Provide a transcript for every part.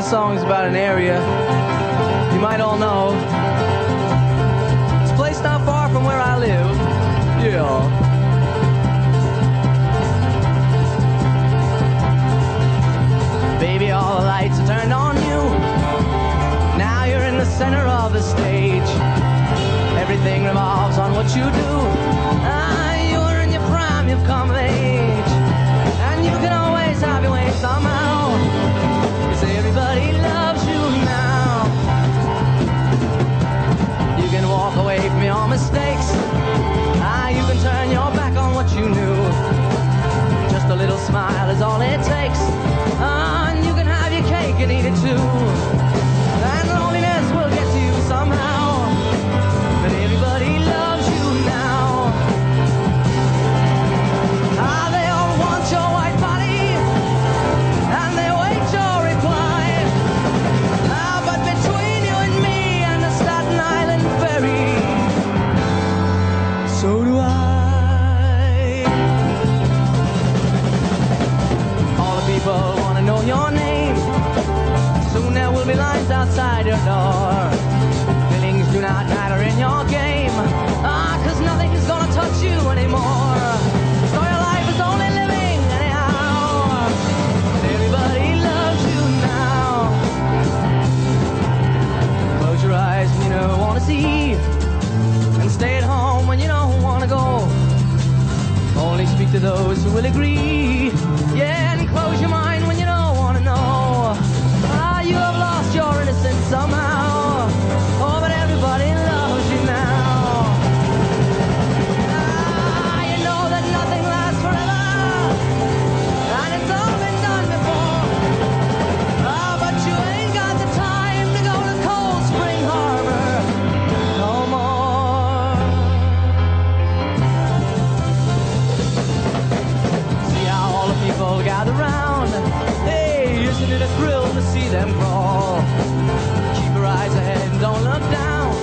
This song is about an area you might all know. It's a place not far from where I live. Yeah. Baby, all the lights are turned on you. Now you're in the center of the stage. Everything revolves on what you do. Ah, you're in your prime, you've come of age. So do I. All the people wanna know your name. Soon there will be lines outside your door. Feelings do not matter in your game. To those who will agree. Gather round. Hey, isn't it a thrill to see them crawl? Keep your eyes ahead and don't look down.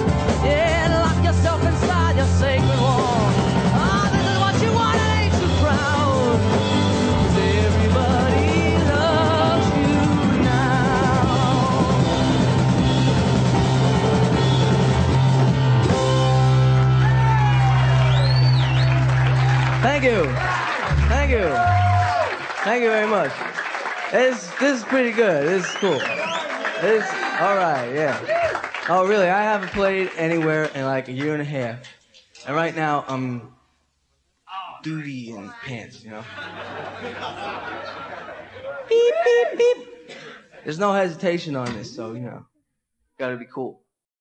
Yeah, lock yourself inside your sacred wall. Ah, this is what you want ain't too proud. 'Cause everybody loves you now. Thank you. Thank you. Thank you very much. This this is pretty good. This is cool. This all right. Yeah. Oh really? I haven't played anywhere in like a year and a half, and right now I'm duty in pants. You know. beep beep beep. There's no hesitation on this, so you know, gotta be cool.